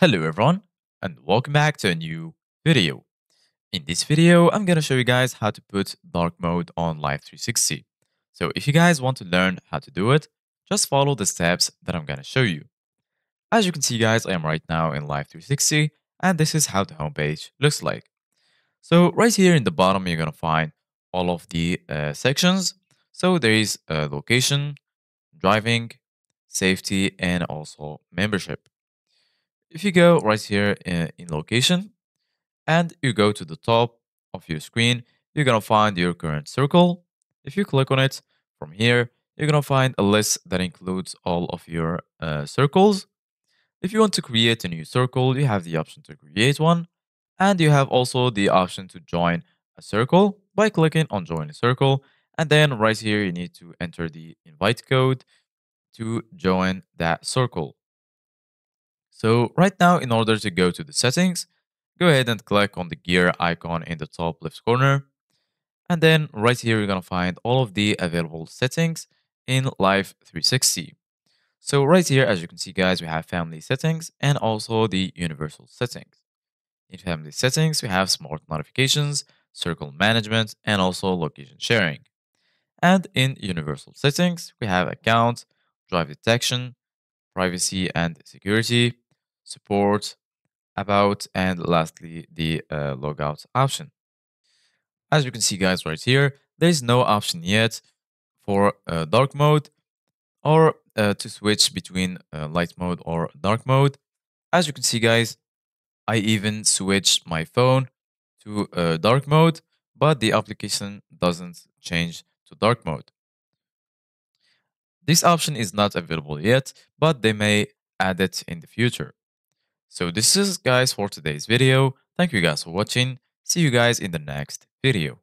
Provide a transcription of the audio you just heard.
Hello everyone and welcome back to a new video. In this video, I'm gonna show you guys how to put dark mode on Life360. So if you guys want to learn how to do it, just follow the steps that I'm gonna show you. As you can see guys, I am right now in Life360 and this is how the homepage looks like. So right here in the bottom, you're gonna find all of the uh, sections. So there is uh, location, driving, safety, and also membership. If you go right here in, in location and you go to the top of your screen, you're gonna find your current circle. If you click on it from here, you're gonna find a list that includes all of your uh, circles. If you want to create a new circle, you have the option to create one. And you have also the option to join a circle by clicking on join a circle. And then right here, you need to enter the invite code to join that circle. So right now, in order to go to the settings, go ahead and click on the gear icon in the top left corner. And then right here, you're going to find all of the available settings in Live 360. So right here, as you can see, guys, we have family settings and also the universal settings. In family settings, we have smart notifications, circle management, and also location sharing. And in universal settings, we have account, drive detection, privacy and security, support, about, and lastly, the uh, logout option. As you can see, guys, right here, there's no option yet for uh, dark mode or uh, to switch between uh, light mode or dark mode. As you can see, guys, I even switched my phone to uh, dark mode, but the application doesn't change to dark mode. This option is not available yet, but they may add it in the future. So this is guys for today's video. Thank you guys for watching. See you guys in the next video.